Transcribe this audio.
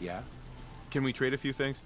Yeah? Can we trade a few things?